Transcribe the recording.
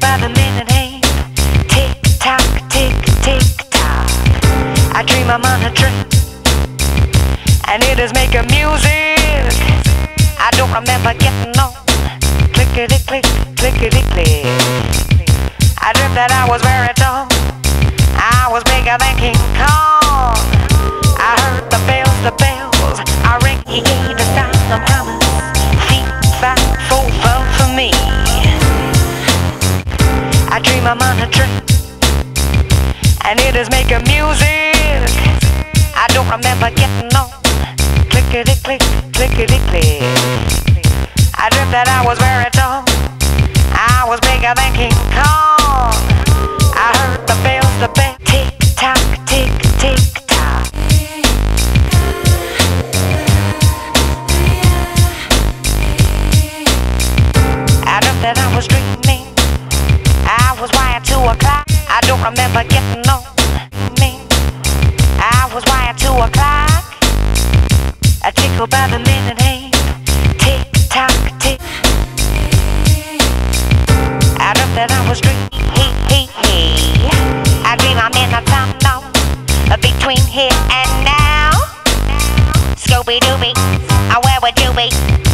by the minute hand. Tick tock, tick tick tock. I dream I'm on a trip, and it is making music. I don't remember getting on. Clickety click, clickety click. I dreamt that I was very tall. I was bigger than King I'm on a train, and it is making music. I don't remember getting on. Clickety click, clickety click. I dreamt that I was very tall. I was bigger than King Kong. I heard the bells, the bells, tick tock, tick tick. I dreamt that I was dreaming. Was wired to a clock. I don't remember getting on me. I was wired to a clock. I tickle by the minute hand. Tick tock, tick. I dreamt that I was dreaming. I dream I'm in a time now. Between here and now. Scooby Dooby, where would you be?